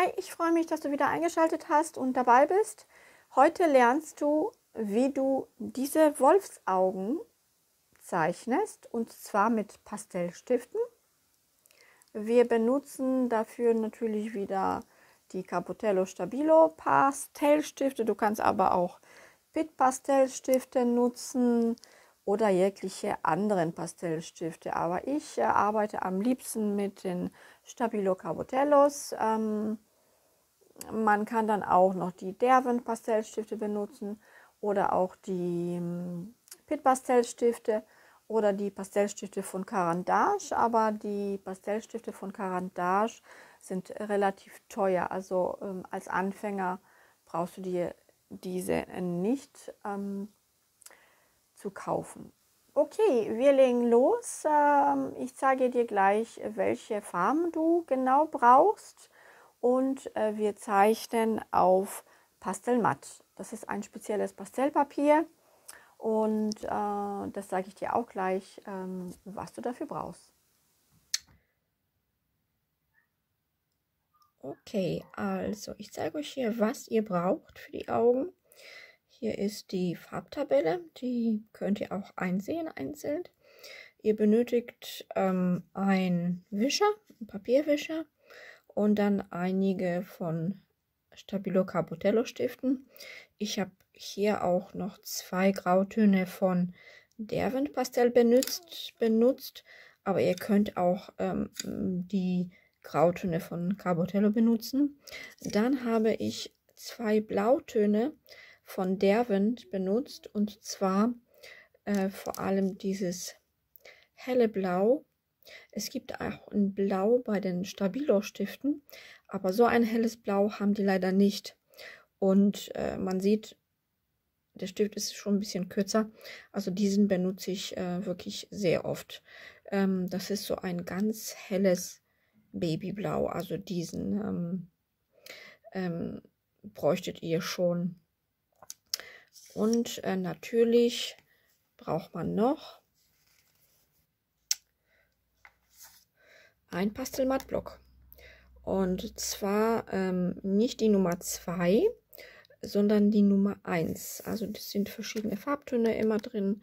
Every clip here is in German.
Hi, ich freue mich, dass du wieder eingeschaltet hast und dabei bist. Heute lernst du, wie du diese Wolfsaugen zeichnest und zwar mit Pastellstiften. Wir benutzen dafür natürlich wieder die Capotello Stabilo Pastellstifte. Du kannst aber auch Pit Pastellstifte nutzen oder jegliche anderen Pastellstifte. Aber ich äh, arbeite am liebsten mit den Stabilo Cabotellos. Ähm, man kann dann auch noch die Derwent Pastellstifte benutzen oder auch die ähm, Pit Pastellstifte oder die Pastellstifte von Carandage, aber die Pastellstifte von Carandage sind relativ teuer. Also ähm, als Anfänger brauchst du dir diese nicht ähm, zu kaufen. Okay, wir legen los. Ähm, ich zeige dir gleich, welche Farben du genau brauchst und äh, wir zeichnen auf Pastelmatt. Das ist ein spezielles Pastellpapier und äh, das sage ich dir auch gleich, ähm, was du dafür brauchst. Okay, also ich zeige euch hier, was ihr braucht für die Augen. Hier ist die Farbtabelle, die könnt ihr auch einsehen einzeln. Ihr benötigt ähm, ein Wischer, einen Papierwischer und dann einige von Stabilo Capotello Stiften. Ich habe hier auch noch zwei Grautöne von Derwent Pastel benutzt, benutzt, aber ihr könnt auch ähm, die Grautöne von Cabotello benutzen. Dann habe ich zwei Blautöne von Derwent benutzt und zwar äh, vor allem dieses helle Blau. Es gibt auch ein Blau bei den Stabilo Stiften, aber so ein helles Blau haben die leider nicht. Und äh, man sieht, der Stift ist schon ein bisschen kürzer. Also diesen benutze ich äh, wirklich sehr oft. Ähm, das ist so ein ganz helles Babyblau. Also diesen ähm, ähm, bräuchtet ihr schon. Und äh, natürlich braucht man noch ein Pastelmattblock. Und zwar ähm, nicht die Nummer 2, sondern die Nummer 1. Also das sind verschiedene Farbtöne immer drin.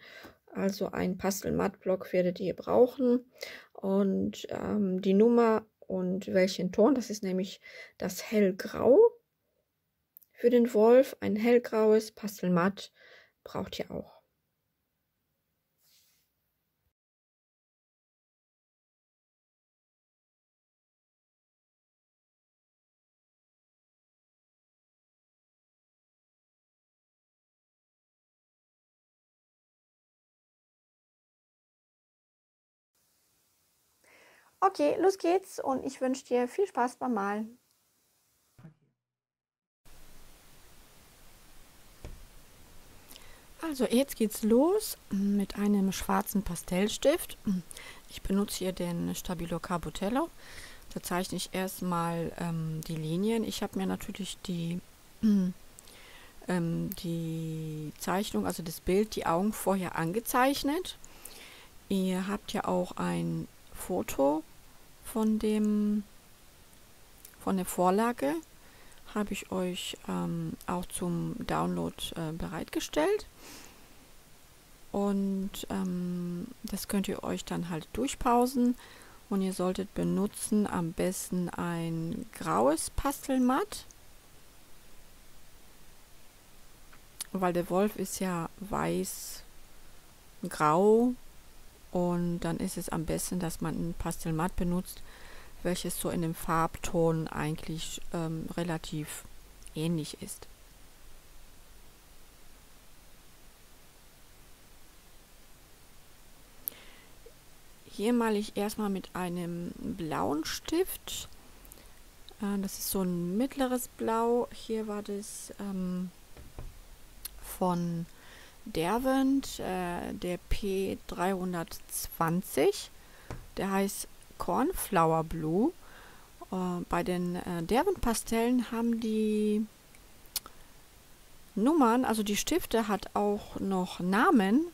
Also ein Pastelmattblock werdet ihr brauchen. Und ähm, die Nummer und welchen Ton. Das ist nämlich das hellgrau für den Wolf. Ein hellgraues Pastelmatt braucht ihr auch. Okay, los geht's und ich wünsche dir viel Spaß beim Malen. Also jetzt geht's los mit einem schwarzen Pastellstift. Ich benutze hier den Stabilo Carbotello. Da zeichne ich erstmal ähm, die Linien. Ich habe mir natürlich die, ähm, die Zeichnung, also das Bild, die Augen vorher angezeichnet. Ihr habt ja auch ein Foto von dem von der Vorlage habe ich euch ähm, auch zum Download äh, bereitgestellt. Und ähm, das könnt ihr euch dann halt durchpausen. Und ihr solltet benutzen am besten ein graues Pastelmatt. Weil der Wolf ist ja weiß, grau und dann ist es am besten, dass man ein Pastelmatt benutzt, welches so in dem Farbton eigentlich ähm, relativ ähnlich ist. Hier male ich erstmal mit einem blauen Stift. Äh, das ist so ein mittleres Blau. Hier war das ähm, von Derwent, äh, der P320. Der heißt Cornflower Blue. Äh, bei den äh, Derwent-Pastellen haben die Nummern, also die Stifte hat auch noch Namen.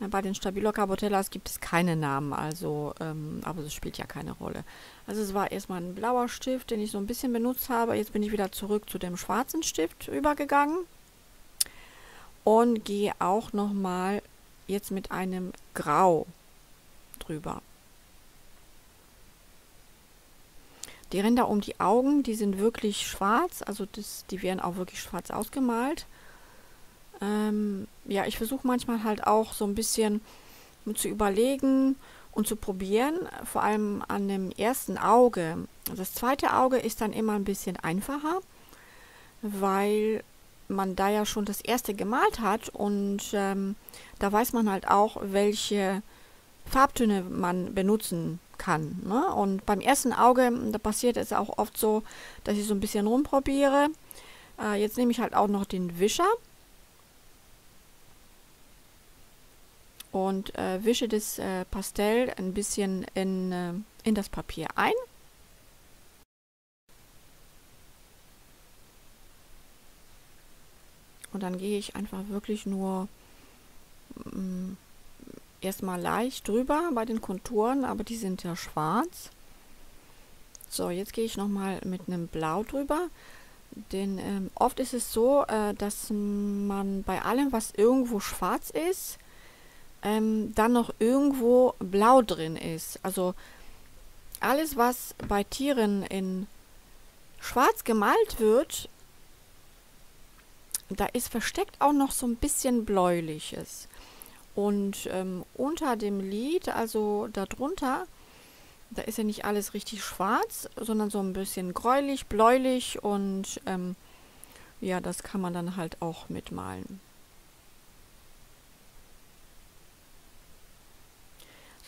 Bei den Stabilo Carbotellas gibt es keine Namen, also, ähm, aber das spielt ja keine Rolle. Also es war erstmal ein blauer Stift, den ich so ein bisschen benutzt habe. Jetzt bin ich wieder zurück zu dem schwarzen Stift übergegangen und gehe auch nochmal jetzt mit einem Grau drüber. Die Ränder um die Augen, die sind wirklich schwarz, also das, die werden auch wirklich schwarz ausgemalt. Ähm, ja, ich versuche manchmal halt auch so ein bisschen zu überlegen und zu probieren, vor allem an dem ersten Auge. Das zweite Auge ist dann immer ein bisschen einfacher, weil man da ja schon das erste gemalt hat und ähm, da weiß man halt auch, welche Farbtöne man benutzen kann. Ne? Und beim ersten Auge, da passiert es auch oft so, dass ich so ein bisschen rumprobiere. Äh, jetzt nehme ich halt auch noch den Wischer und äh, wische das äh, Pastell ein bisschen in, äh, in das Papier ein. Und dann gehe ich einfach wirklich nur mm, erstmal leicht drüber bei den Konturen, aber die sind ja schwarz. So, jetzt gehe ich nochmal mit einem Blau drüber. Denn ähm, oft ist es so, äh, dass man bei allem, was irgendwo schwarz ist, ähm, dann noch irgendwo blau drin ist. Also alles, was bei Tieren in schwarz gemalt wird, da ist versteckt auch noch so ein bisschen bläuliches. Und ähm, unter dem Lid, also darunter, da ist ja nicht alles richtig schwarz, sondern so ein bisschen gräulich, bläulich und ähm, ja, das kann man dann halt auch mitmalen.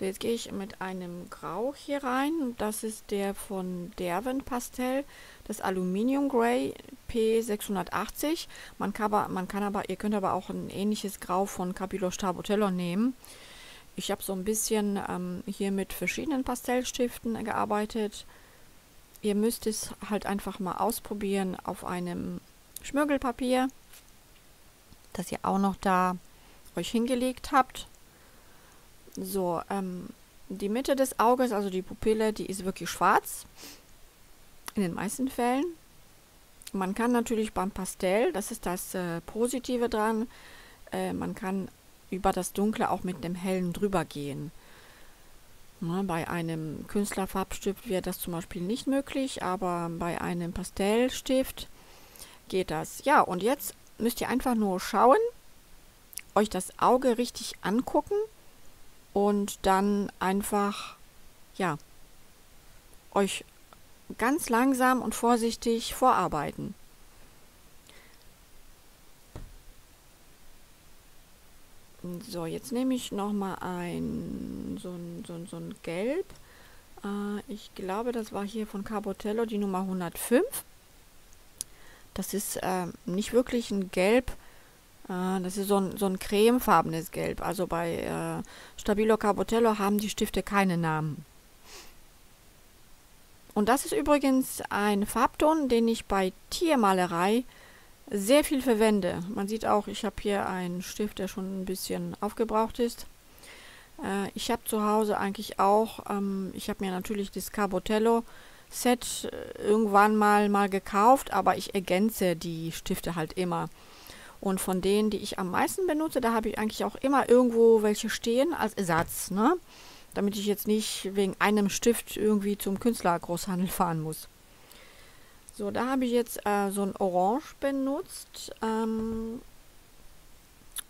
So, jetzt gehe ich mit einem Grau hier rein. Das ist der von Derwent Pastell, das Aluminium Grey P680. Man kann, aber, man kann aber, ihr könnt aber auch ein ähnliches Grau von Capillo Starbotello nehmen. Ich habe so ein bisschen ähm, hier mit verschiedenen Pastellstiften gearbeitet. Ihr müsst es halt einfach mal ausprobieren auf einem Schmirgelpapier, das ihr auch noch da euch hingelegt habt. So, ähm, die Mitte des Auges, also die Pupille, die ist wirklich schwarz. In den meisten Fällen. Man kann natürlich beim Pastell, das ist das äh, Positive dran, äh, man kann über das Dunkle auch mit dem Hellen drüber gehen. Na, bei einem Künstlerfarbstift wäre das zum Beispiel nicht möglich, aber bei einem Pastellstift geht das. Ja, und jetzt müsst ihr einfach nur schauen, euch das Auge richtig angucken und dann einfach, ja, euch ganz langsam und vorsichtig vorarbeiten. So, jetzt nehme ich nochmal ein, so ein, so ein, so ein Gelb. Äh, ich glaube, das war hier von Carbotello die Nummer 105. Das ist äh, nicht wirklich ein Gelb, äh, das ist so ein, so ein cremefarbenes Gelb. Also bei äh, Stabilo Carbotello haben die Stifte keine Namen. Und das ist übrigens ein Farbton, den ich bei Tiermalerei sehr viel verwende. Man sieht auch, ich habe hier einen Stift, der schon ein bisschen aufgebraucht ist. Äh, ich habe zu Hause eigentlich auch, ähm, ich habe mir natürlich das Carbotello Set äh, irgendwann mal, mal gekauft, aber ich ergänze die Stifte halt immer. Und von denen, die ich am meisten benutze, da habe ich eigentlich auch immer irgendwo welche stehen als Ersatz, ne? Damit ich jetzt nicht wegen einem Stift irgendwie zum Künstlergroßhandel fahren muss. So, da habe ich jetzt äh, so ein Orange benutzt ähm,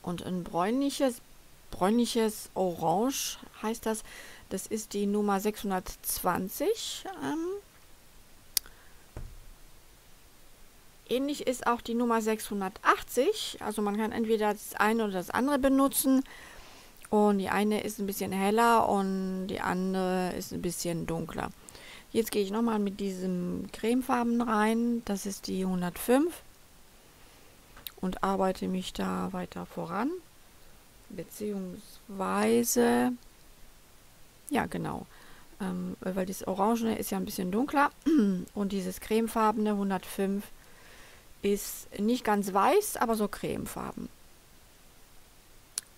und ein bräunliches, bräunliches Orange heißt das. Das ist die Nummer 620. Ähm, Ähnlich ist auch die Nummer 680. Also man kann entweder das eine oder das andere benutzen. Und die eine ist ein bisschen heller und die andere ist ein bisschen dunkler. Jetzt gehe ich nochmal mit diesem Cremefarben rein. Das ist die 105. Und arbeite mich da weiter voran. Beziehungsweise, ja genau, ähm, weil das Orangene ist ja ein bisschen dunkler. Und dieses cremefarbene 105 ist nicht ganz weiß, aber so cremefarben.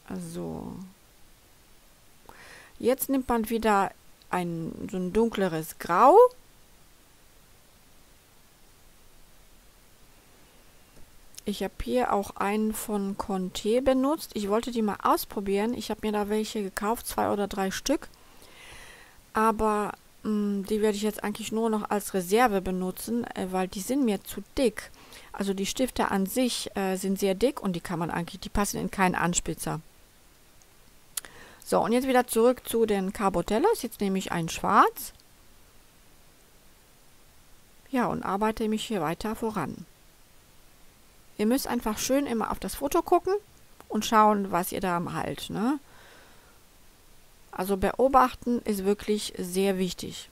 Also, Jetzt nimmt man wieder ein, so ein dunkleres Grau. Ich habe hier auch einen von Conte benutzt. Ich wollte die mal ausprobieren. Ich habe mir da welche gekauft, zwei oder drei Stück. Aber die werde ich jetzt eigentlich nur noch als Reserve benutzen, äh, weil die sind mir zu dick. Also die Stifte an sich äh, sind sehr dick und die kann man eigentlich, die passen in keinen Anspitzer. So, und jetzt wieder zurück zu den Carbotellas. Jetzt nehme ich einen schwarz. Ja, und arbeite mich hier weiter voran. Ihr müsst einfach schön immer auf das Foto gucken und schauen, was ihr da halt, ne? Also beobachten ist wirklich sehr wichtig.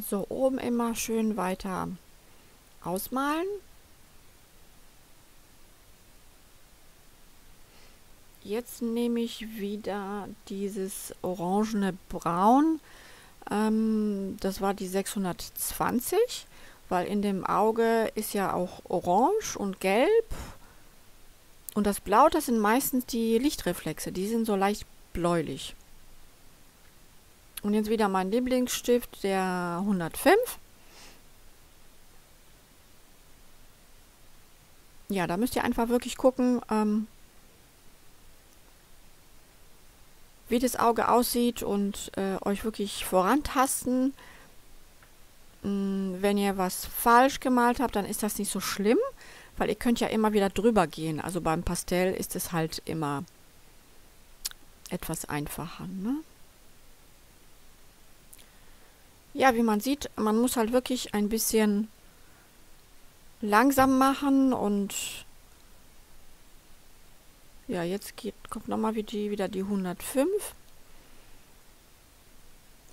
So, oben immer schön weiter ausmalen. Jetzt nehme ich wieder dieses orangene Braun. Ähm, das war die 620, weil in dem Auge ist ja auch orange und gelb. Und das Blau, das sind meistens die Lichtreflexe. Die sind so leicht bläulich. Und jetzt wieder mein Lieblingsstift, der 105. Ja, da müsst ihr einfach wirklich gucken, ähm, wie das Auge aussieht und äh, euch wirklich vorantasten. Mm, wenn ihr was falsch gemalt habt, dann ist das nicht so schlimm, weil ihr könnt ja immer wieder drüber gehen. Also beim Pastell ist es halt immer etwas einfacher. Ne? Ja, wie man sieht, man muss halt wirklich ein bisschen langsam machen und ja, jetzt geht, kommt nochmal wieder die 105.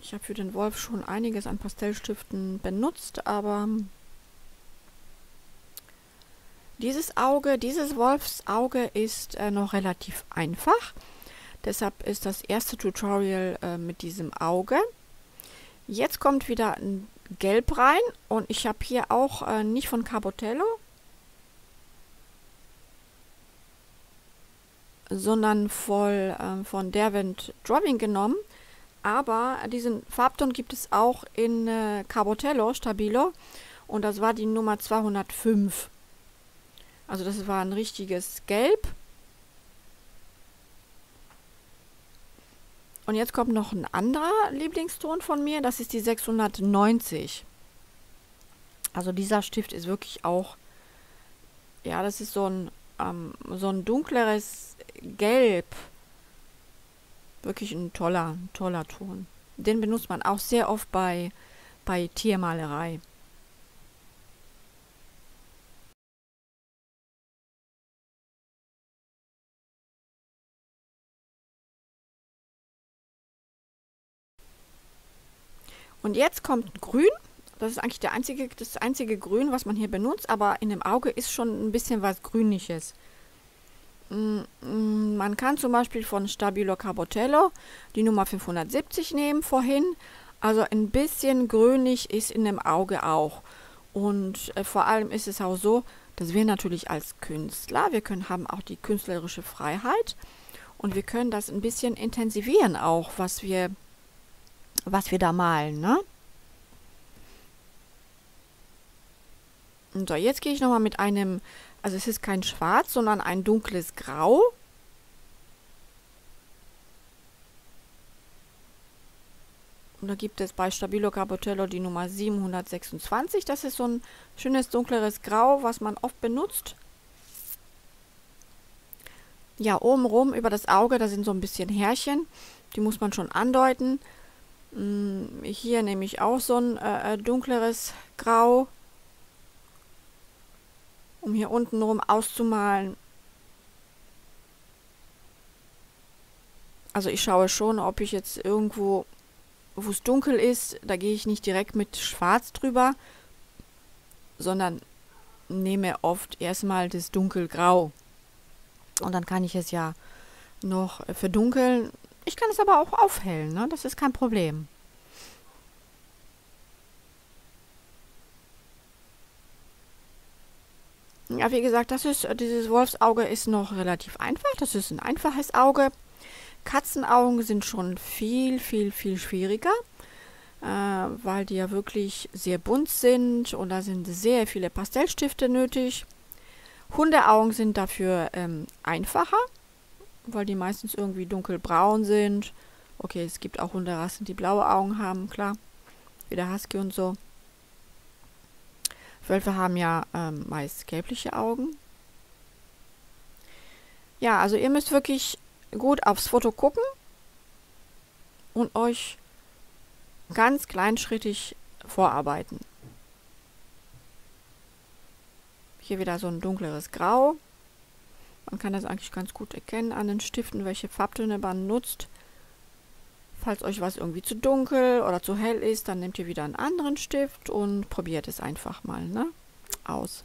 Ich habe für den Wolf schon einiges an Pastellstiften benutzt, aber dieses Auge, dieses Wolfsauge ist äh, noch relativ einfach. Deshalb ist das erste Tutorial äh, mit diesem Auge. Jetzt kommt wieder ein Gelb rein und ich habe hier auch äh, nicht von Carbotello, sondern voll äh, von Derwent Drawing genommen. Aber diesen Farbton gibt es auch in äh, Carbotello Stabilo und das war die Nummer 205. Also das war ein richtiges Gelb. Und jetzt kommt noch ein anderer Lieblingston von mir, das ist die 690. Also dieser Stift ist wirklich auch, ja, das ist so ein, ähm, so ein dunkleres Gelb. Wirklich ein toller, toller Ton. Den benutzt man auch sehr oft bei, bei Tiermalerei. Und jetzt kommt Grün. Das ist eigentlich der einzige, das einzige Grün, was man hier benutzt, aber in dem Auge ist schon ein bisschen was Grünliches. Mm, mm, man kann zum Beispiel von Stabilo Carbotello die Nummer 570 nehmen vorhin. Also ein bisschen grünlich ist in dem Auge auch. Und äh, vor allem ist es auch so, dass wir natürlich als Künstler, wir können haben auch die künstlerische Freiheit und wir können das ein bisschen intensivieren auch, was wir was wir da malen, ne? So, jetzt gehe ich nochmal mit einem, also es ist kein Schwarz, sondern ein dunkles Grau. Und da gibt es bei Stabilo Capotello die Nummer 726. Das ist so ein schönes dunkleres Grau, was man oft benutzt. Ja, obenrum über das Auge, da sind so ein bisschen Härchen. Die muss man schon andeuten. Hm, hier nehme ich auch so ein äh, äh, dunkleres Grau, um hier unten rum auszumalen. Also ich schaue schon, ob ich jetzt irgendwo, wo es dunkel ist, da gehe ich nicht direkt mit Schwarz drüber, sondern nehme oft erstmal das Dunkelgrau. Und dann kann ich es ja noch verdunkeln. Ich kann es aber auch aufhellen, ne? das ist kein Problem. Ja, wie gesagt, das ist, dieses Wolfsauge ist noch relativ einfach. Das ist ein einfaches Auge. Katzenaugen sind schon viel, viel, viel schwieriger, äh, weil die ja wirklich sehr bunt sind und da sind sehr viele Pastellstifte nötig. Hundeaugen sind dafür ähm, einfacher, weil die meistens irgendwie dunkelbraun sind. Okay, es gibt auch Hunderassen, die blaue Augen haben, klar. Wie der Husky und so. Wölfe haben ja ähm, meist gelbliche Augen. Ja, also ihr müsst wirklich gut aufs Foto gucken und euch ganz kleinschrittig vorarbeiten. Hier wieder so ein dunkleres Grau. Man kann das eigentlich ganz gut erkennen an den Stiften, welche Farbtöne man nutzt. Falls euch was irgendwie zu dunkel oder zu hell ist, dann nehmt ihr wieder einen anderen Stift und probiert es einfach mal ne? aus.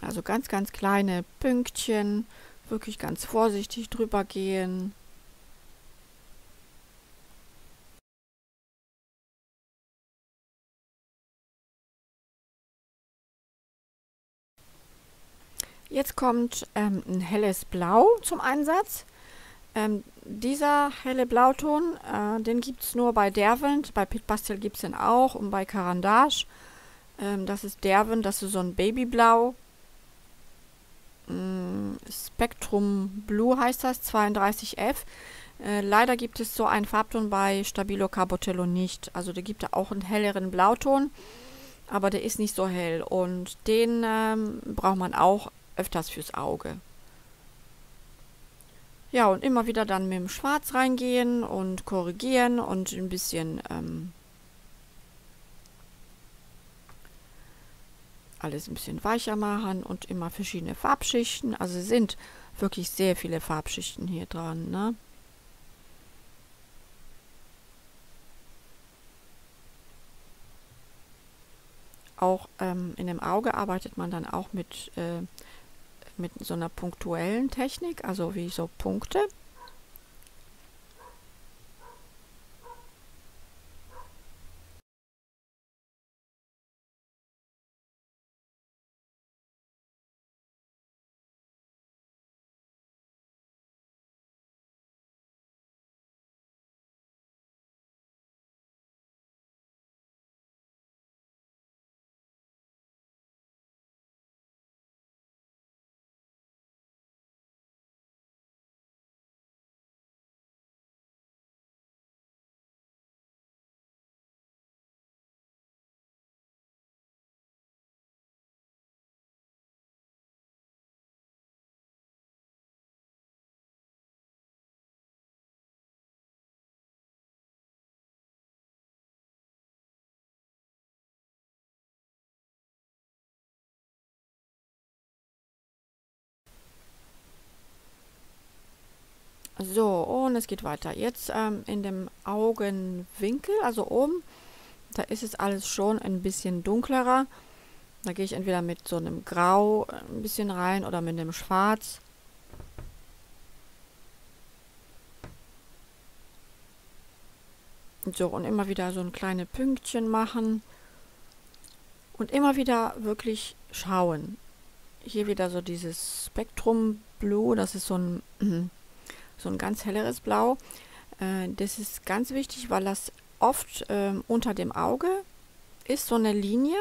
Also ganz, ganz kleine Pünktchen, wirklich ganz vorsichtig drüber gehen. Jetzt kommt ähm, ein helles Blau zum Einsatz. Ähm, dieser helle Blauton, äh, den gibt es nur bei Derwent, bei Pit Pastel gibt es den auch und bei Carandage. Ähm, das ist Derwent, das ist so ein Babyblau. Mm, Spectrum Blue heißt das, 32F. Äh, leider gibt es so einen Farbton bei Stabilo Carbotello nicht. Also da gibt es auch einen helleren Blauton, aber der ist nicht so hell. Und den ähm, braucht man auch öfters fürs Auge. Ja, und immer wieder dann mit dem Schwarz reingehen und korrigieren und ein bisschen ähm, alles ein bisschen weicher machen und immer verschiedene Farbschichten. Also sind wirklich sehr viele Farbschichten hier dran. Ne? Auch ähm, in dem Auge arbeitet man dann auch mit äh, mit so einer punktuellen Technik, also wie so Punkte. So, und es geht weiter. Jetzt ähm, in dem Augenwinkel, also oben, da ist es alles schon ein bisschen dunklerer. Da gehe ich entweder mit so einem Grau ein bisschen rein oder mit einem Schwarz. So, und immer wieder so ein kleine Pünktchen machen. Und immer wieder wirklich schauen. Hier wieder so dieses Spektrum Blue, das ist so ein so ein ganz helleres Blau. Äh, das ist ganz wichtig, weil das oft ähm, unter dem Auge ist, so eine Linie.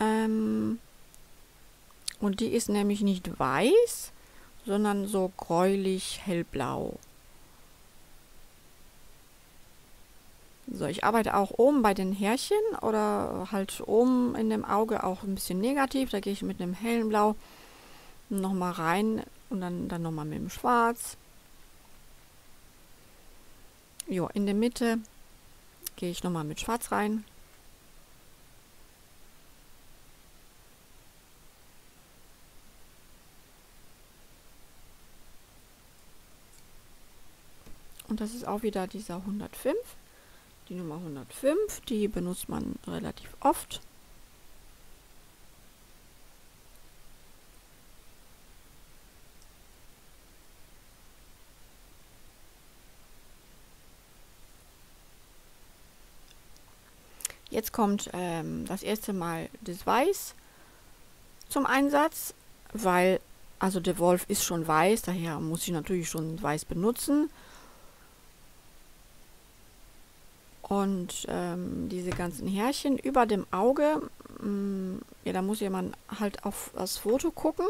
Ähm, und die ist nämlich nicht weiß, sondern so gräulich hellblau. So, ich arbeite auch oben bei den Härchen oder halt oben in dem Auge auch ein bisschen negativ. Da gehe ich mit einem hellen Blau nochmal rein und dann, dann nochmal mit dem Schwarz. Jo, in der Mitte gehe ich nochmal mit Schwarz rein. Und das ist auch wieder dieser 105. Die Nummer 105, die benutzt man relativ oft. Jetzt kommt ähm, das erste Mal das Weiß zum Einsatz, weil also der Wolf ist schon weiß, daher muss ich natürlich schon weiß benutzen. Und ähm, diese ganzen Härchen über dem Auge, mh, mm, ja, da muss ja man halt auf das Foto gucken.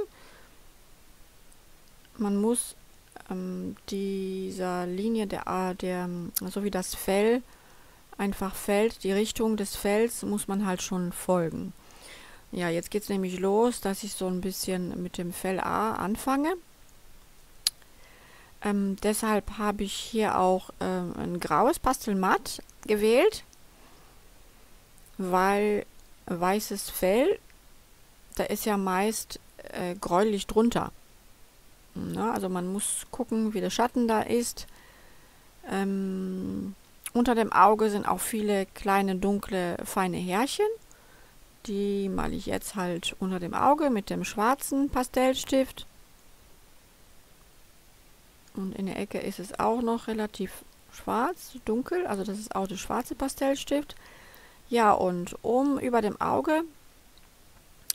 Man muss ähm, dieser Linie der, der, so wie das Fell einfach fällt, die Richtung des Fells muss man halt schon folgen. Ja, jetzt geht es nämlich los, dass ich so ein bisschen mit dem Fell A anfange. Ähm, deshalb habe ich hier auch ähm, ein graues Pastelmatt gewählt, weil weißes Fell, da ist ja meist äh, gräulich drunter. Na, also man muss gucken, wie der Schatten da ist. Ähm, unter dem Auge sind auch viele kleine, dunkle, feine Härchen. Die male ich jetzt halt unter dem Auge mit dem schwarzen Pastellstift. Und in der Ecke ist es auch noch relativ schwarz, dunkel. Also das ist auch der schwarze Pastellstift. Ja, und oben über dem Auge,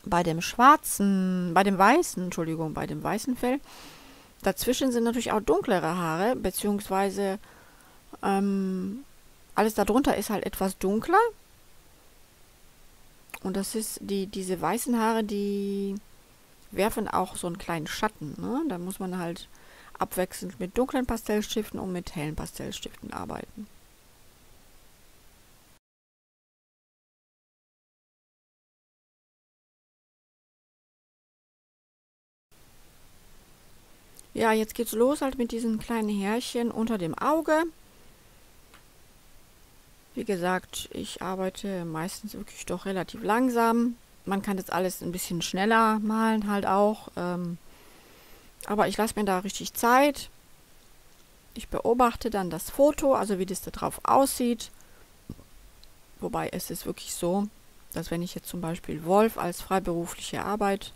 bei dem schwarzen, bei dem weißen, Entschuldigung, bei dem weißen Fell, dazwischen sind natürlich auch dunklere Haare, beziehungsweise ähm, alles darunter ist halt etwas dunkler. Und das ist, die, diese weißen Haare, die werfen auch so einen kleinen Schatten. Ne? Da muss man halt abwechselnd mit dunklen Pastellstiften und mit hellen Pastellstiften arbeiten. Ja, jetzt geht's los halt mit diesen kleinen Härchen unter dem Auge. Wie gesagt, ich arbeite meistens wirklich doch relativ langsam. Man kann das alles ein bisschen schneller malen halt auch. Ähm, aber ich lasse mir da richtig Zeit. Ich beobachte dann das Foto, also wie das da drauf aussieht. Wobei es ist wirklich so, dass wenn ich jetzt zum Beispiel Wolf als freiberufliche Arbeit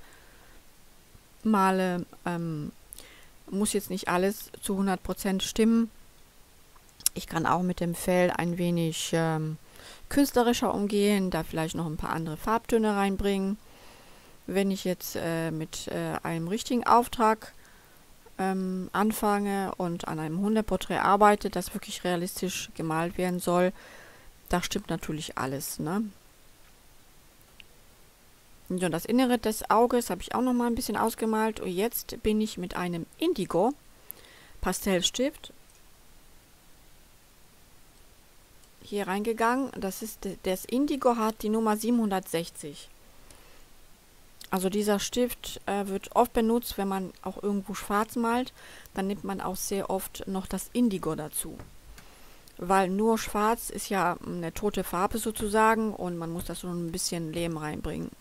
male, ähm, muss jetzt nicht alles zu 100% stimmen. Ich kann auch mit dem Fell ein wenig ähm, künstlerischer umgehen, da vielleicht noch ein paar andere Farbtöne reinbringen. Wenn ich jetzt äh, mit äh, einem richtigen Auftrag ähm, anfange und an einem Hundeporträt arbeite, das wirklich realistisch gemalt werden soll, da stimmt natürlich alles. Ne? Und das Innere des Auges habe ich auch noch mal ein bisschen ausgemalt. Und jetzt bin ich mit einem Indigo Pastellstift hier reingegangen. Das ist das Indigo hat die Nummer 760. Also dieser Stift äh, wird oft benutzt, wenn man auch irgendwo schwarz malt. Dann nimmt man auch sehr oft noch das Indigo dazu. Weil nur schwarz ist ja eine tote Farbe sozusagen und man muss da so ein bisschen Lehm reinbringen.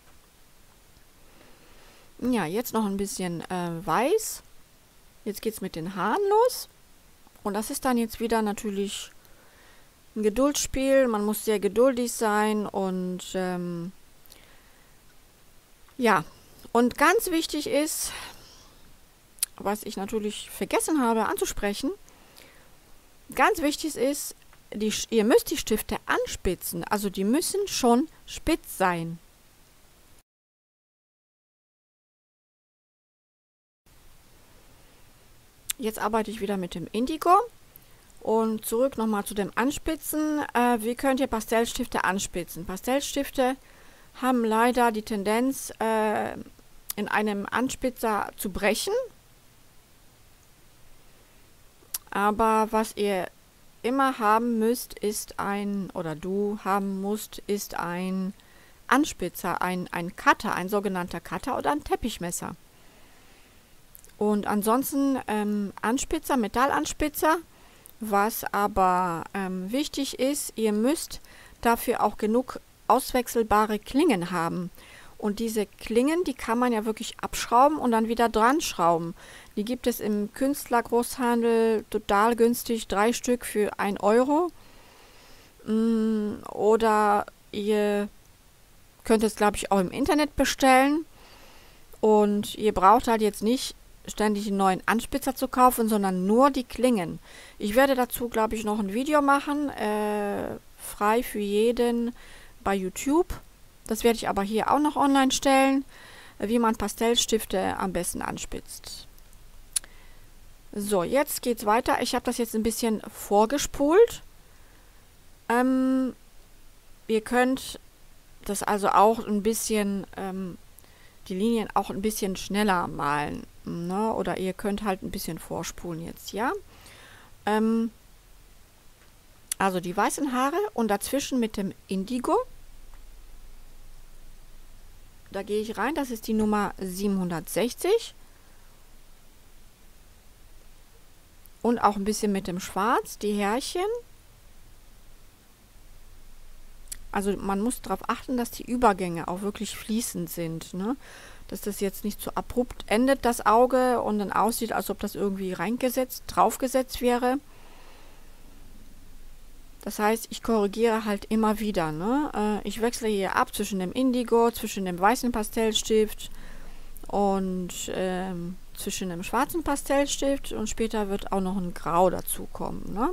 Ja, jetzt noch ein bisschen äh, weiß. Jetzt geht es mit den Haaren los. Und das ist dann jetzt wieder natürlich ein Geduldsspiel. Man muss sehr geduldig sein und ähm, ja. Und ganz wichtig ist, was ich natürlich vergessen habe anzusprechen, ganz wichtig ist, die, ihr müsst die Stifte anspitzen. Also die müssen schon spitz sein. Jetzt arbeite ich wieder mit dem Indigo. Und zurück nochmal zu dem Anspitzen. Äh, wie könnt ihr Pastellstifte anspitzen? Pastellstifte haben leider die Tendenz, äh, in einem Anspitzer zu brechen. Aber was ihr immer haben müsst, ist ein, oder du haben musst, ist ein Anspitzer, ein, ein Cutter, ein sogenannter Cutter oder ein Teppichmesser. Und ansonsten ähm, Anspitzer, Metallanspitzer was aber ähm, wichtig ist, ihr müsst dafür auch genug auswechselbare Klingen haben. Und diese Klingen, die kann man ja wirklich abschrauben und dann wieder dran schrauben. Die gibt es im Künstlergroßhandel total günstig, drei Stück für 1 Euro. Mm, oder ihr könnt es, glaube ich, auch im Internet bestellen. Und ihr braucht halt jetzt nicht ständig einen neuen Anspitzer zu kaufen, sondern nur die Klingen. Ich werde dazu, glaube ich, noch ein Video machen, äh, frei für jeden bei YouTube. Das werde ich aber hier auch noch online stellen, wie man Pastellstifte am besten anspitzt. So, jetzt geht's weiter. Ich habe das jetzt ein bisschen vorgespult. Ähm, ihr könnt das also auch ein bisschen, ähm, die Linien auch ein bisschen schneller malen. Ne? Oder ihr könnt halt ein bisschen vorspulen jetzt, ja. Ähm, also die weißen Haare und dazwischen mit dem Indigo. Da gehe ich rein, das ist die Nummer 760. Und auch ein bisschen mit dem Schwarz, die Härchen. Also man muss darauf achten, dass die Übergänge auch wirklich fließend sind. Ne? Dass das jetzt nicht so abrupt endet, das Auge, und dann aussieht, als ob das irgendwie reingesetzt, draufgesetzt wäre. Das heißt, ich korrigiere halt immer wieder. Ne? Äh, ich wechsle hier ab zwischen dem Indigo, zwischen dem weißen Pastellstift und ähm, zwischen dem schwarzen Pastellstift und später wird auch noch ein Grau dazu kommen. Ne?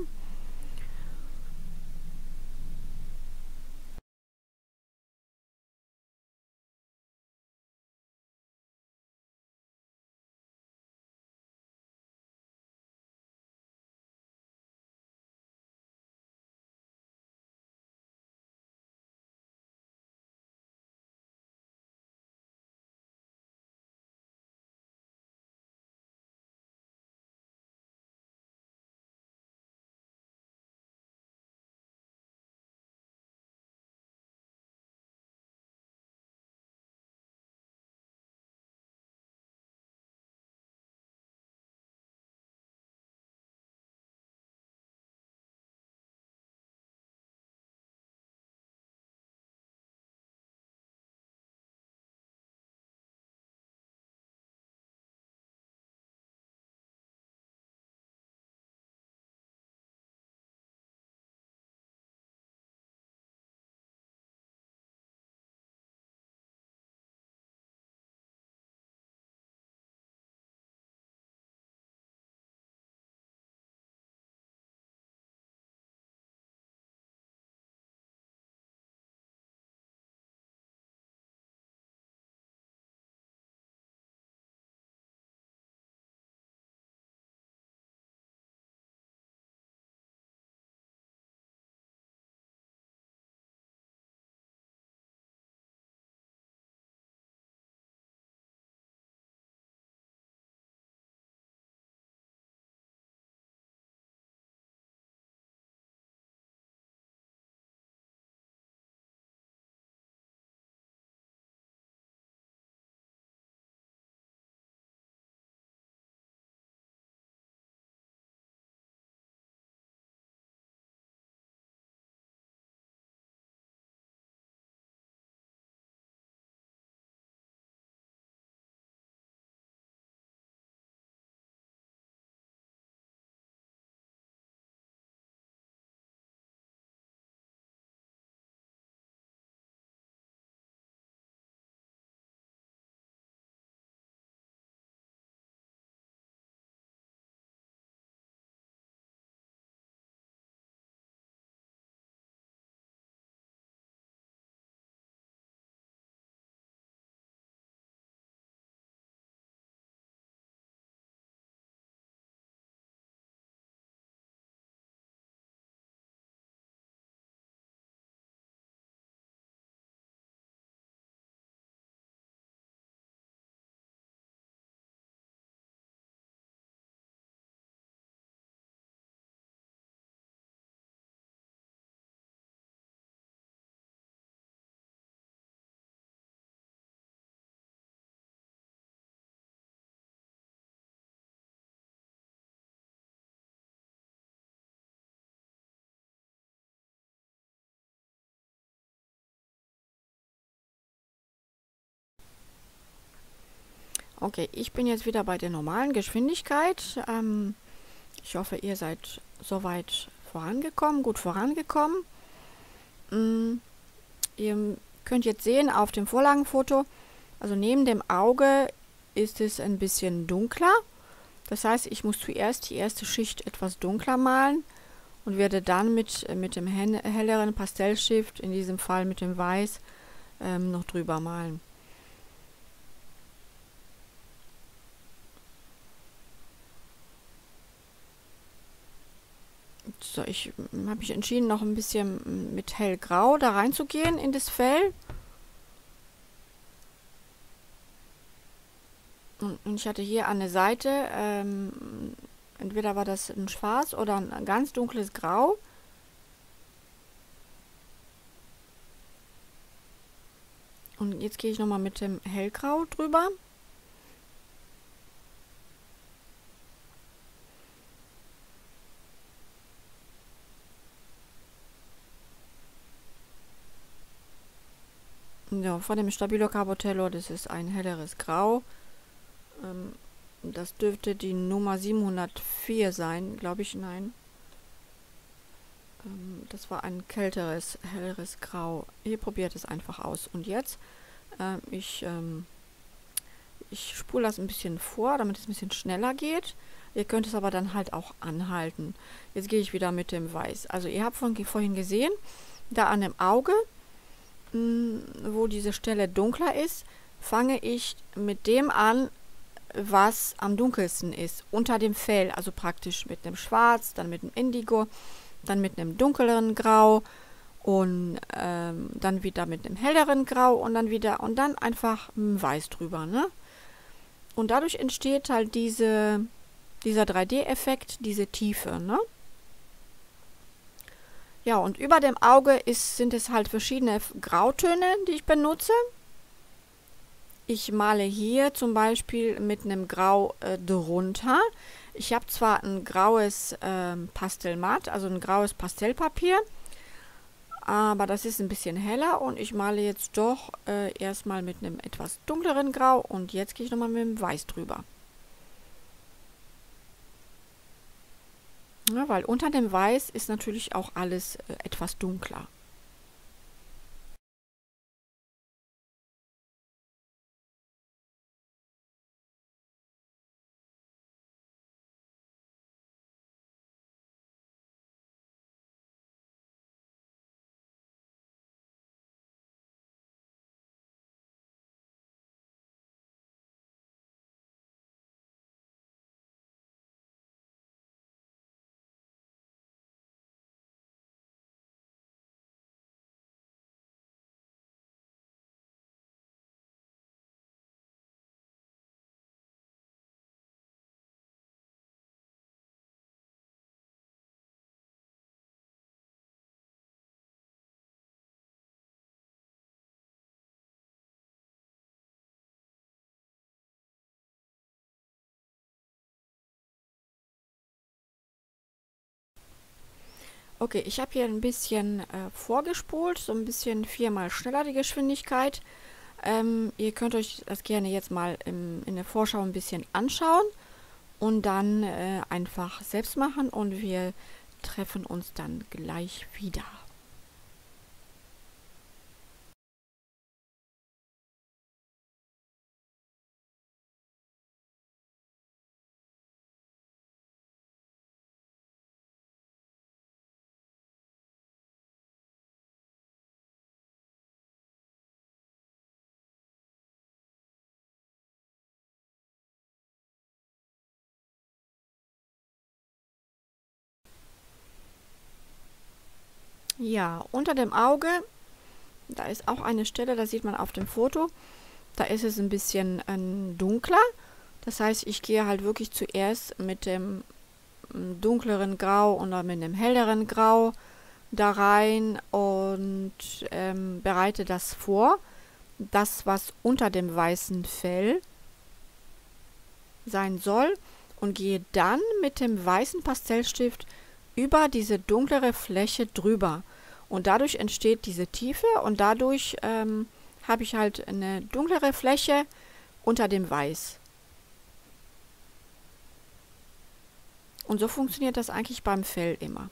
Okay, ich bin jetzt wieder bei der normalen Geschwindigkeit. Ähm, ich hoffe, ihr seid soweit vorangekommen, gut vorangekommen. Ähm, ihr könnt jetzt sehen auf dem Vorlagenfoto, also neben dem Auge ist es ein bisschen dunkler. Das heißt, ich muss zuerst die erste Schicht etwas dunkler malen und werde dann mit, mit dem helleren Pastellstift, in diesem Fall mit dem Weiß, ähm, noch drüber malen. So, ich habe mich entschieden, noch ein bisschen mit hellgrau da reinzugehen in das Fell. Und ich hatte hier an der Seite, ähm, entweder war das ein schwarz oder ein ganz dunkles Grau. Und jetzt gehe ich nochmal mit dem hellgrau drüber. Ja, von dem Stabilo Carbotello, das ist ein helleres Grau. Ähm, das dürfte die Nummer 704 sein, glaube ich, nein. Ähm, das war ein kälteres, helleres Grau. Ihr probiert es einfach aus. Und jetzt, äh, ich, ähm, ich spule das ein bisschen vor, damit es ein bisschen schneller geht. Ihr könnt es aber dann halt auch anhalten. Jetzt gehe ich wieder mit dem Weiß. Also ihr habt von, vorhin gesehen, da an dem Auge wo diese Stelle dunkler ist, fange ich mit dem an, was am dunkelsten ist, unter dem Fell, also praktisch mit einem Schwarz, dann mit einem Indigo, dann mit einem dunkleren Grau und ähm, dann wieder mit einem helleren Grau und dann wieder und dann einfach ein Weiß drüber, ne? Und dadurch entsteht halt diese, dieser 3D-Effekt, diese Tiefe, ne? Ja, und über dem Auge ist, sind es halt verschiedene Grautöne, die ich benutze. Ich male hier zum Beispiel mit einem Grau äh, drunter. Ich habe zwar ein graues äh, Pastellmatt, also ein graues Pastellpapier, aber das ist ein bisschen heller und ich male jetzt doch äh, erstmal mit einem etwas dunkleren Grau und jetzt gehe ich nochmal mit dem Weiß drüber. Ja, weil unter dem Weiß ist natürlich auch alles äh, etwas dunkler. Okay, ich habe hier ein bisschen äh, vorgespult, so ein bisschen viermal schneller die Geschwindigkeit. Ähm, ihr könnt euch das gerne jetzt mal im, in der Vorschau ein bisschen anschauen und dann äh, einfach selbst machen und wir treffen uns dann gleich wieder. Ja, unter dem Auge, da ist auch eine Stelle, da sieht man auf dem Foto, da ist es ein bisschen äh, dunkler. Das heißt, ich gehe halt wirklich zuerst mit dem mm, dunkleren Grau dann mit dem helleren Grau da rein und ähm, bereite das vor. Das, was unter dem weißen Fell sein soll und gehe dann mit dem weißen Pastellstift über diese dunklere Fläche drüber. Und dadurch entsteht diese Tiefe und dadurch ähm, habe ich halt eine dunklere Fläche unter dem Weiß. Und so funktioniert das eigentlich beim Fell immer.